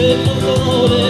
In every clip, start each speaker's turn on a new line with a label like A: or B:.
A: se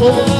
A: amor